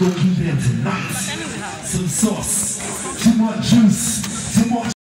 gonna keep them tonight. Some sauce, too much juice, too much.